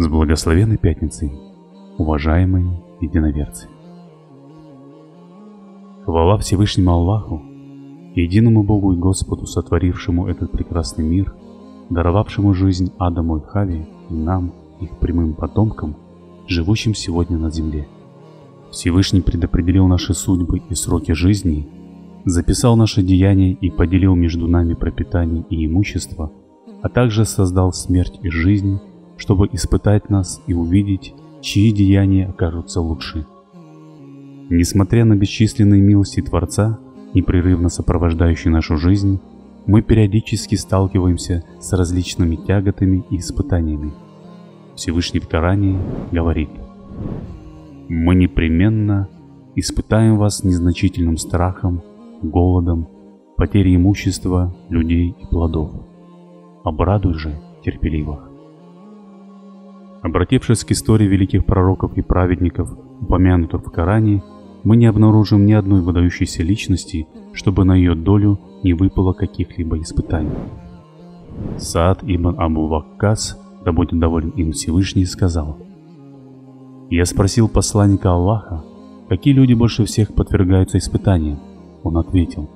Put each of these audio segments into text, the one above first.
С благословенной пятницей, уважаемые единоверцы! Хвала Всевышнему Аллаху, единому Богу и Господу, сотворившему этот прекрасный мир, даровавшему жизнь Адаму и Хаве и нам, их прямым потомкам, живущим сегодня на земле. Всевышний предопределил наши судьбы и сроки жизни, записал наши деяния и поделил между нами пропитание и имущество, а также создал смерть и жизнь – чтобы испытать нас и увидеть, чьи деяния окажутся лучше. Несмотря на бесчисленные милости Творца, непрерывно сопровождающие нашу жизнь, мы периодически сталкиваемся с различными тяготами и испытаниями. Всевышний в Коране говорит, «Мы непременно испытаем вас незначительным страхом, голодом, потерей имущества, людей и плодов. Обрадуй же терпеливых». Обратившись к истории великих пророков и праведников, упомянутых в Коране, мы не обнаружим ни одной выдающейся личности, чтобы на ее долю не выпало каких-либо испытаний. Саад ибн Абу Ваккас, да будет доволен им Всевышний, сказал, «Я спросил посланника Аллаха, какие люди больше всех подвергаются испытаниям?» Он ответил,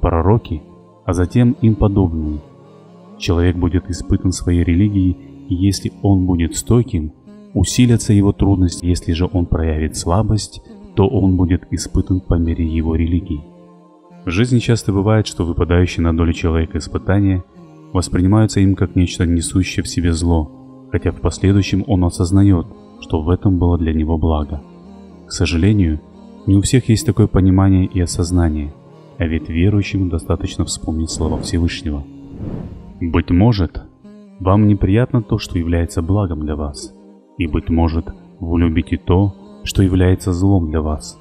«Пророки, а затем им подобные. Человек будет испытан своей религией если он будет стойким, усилятся его трудности, если же он проявит слабость, то он будет испытан по мере его религии. В жизни часто бывает, что выпадающие на долю человека испытания воспринимаются им как нечто несущее в себе зло, хотя в последующем он осознает, что в этом было для него благо. К сожалению, не у всех есть такое понимание и осознание, а ведь верующим достаточно вспомнить слова Всевышнего. «Быть может, вам неприятно то, что является благом для вас, и, быть может, вы любите то, что является злом для вас.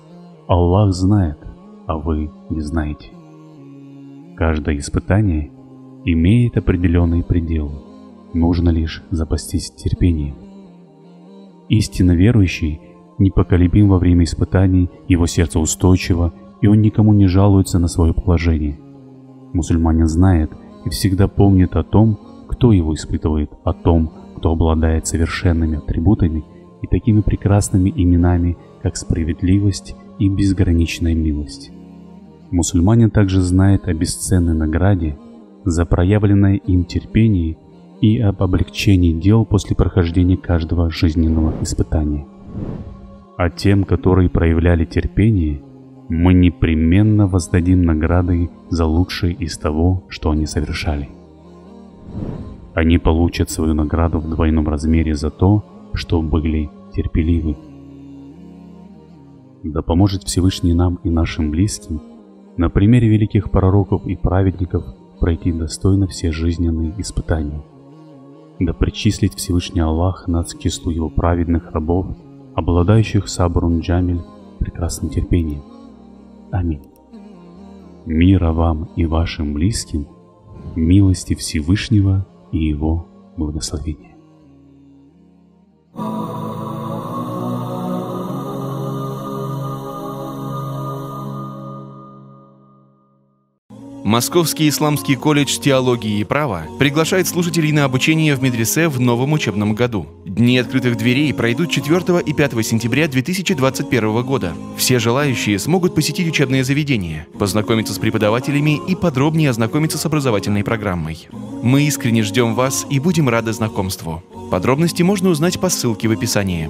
Аллах знает, а вы не знаете. Каждое испытание имеет определенные пределы. Нужно лишь запастись терпением. Истинно верующий непоколебим во время испытаний, его сердце устойчиво, и он никому не жалуется на свое положение. Мусульманин знает и всегда помнит о том, кто его испытывает о том, кто обладает совершенными атрибутами и такими прекрасными именами, как справедливость и безграничная милость. Мусульманин также знает о бесценной награде за проявленное им терпение и об облегчении дел после прохождения каждого жизненного испытания. А тем, которые проявляли терпение, мы непременно воздадим награды за лучшее из того, что они совершали. Они получат свою награду в двойном размере за то, что были терпеливы. Да поможет Всевышний нам и нашим близким на примере великих пророков и праведников пройти достойно все жизненные испытания. Да причислит Всевышний Аллах нас к числу Его праведных рабов, обладающих сабрун джамиль прекрасным терпением. Аминь. Мира вам и вашим близким, милости Всевышнего и Его благословения. Московский исламский колледж теологии и права приглашает слушателей на обучение в медресе в новом учебном году. Дни открытых дверей пройдут 4 и 5 сентября 2021 года. Все желающие смогут посетить учебное заведение, познакомиться с преподавателями и подробнее ознакомиться с образовательной программой. Мы искренне ждем вас и будем рады знакомству. Подробности можно узнать по ссылке в описании.